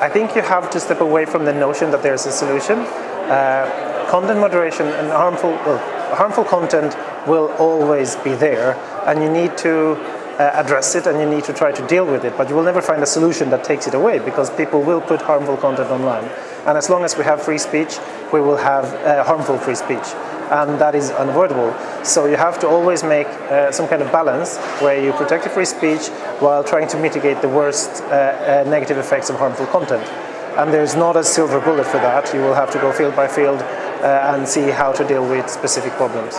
I think you have to step away from the notion that there's a solution. Uh, content moderation and harmful, well, harmful content will always be there, and you need to uh, address it and you need to try to deal with it. But you will never find a solution that takes it away because people will put harmful content online. And as long as we have free speech, we will have uh, harmful free speech. And that is unavoidable. So you have to always make uh, some kind of balance where you protect the free speech while trying to mitigate the worst uh, uh, negative effects of harmful content. And there's not a silver bullet for that. You will have to go field by field uh, and see how to deal with specific problems.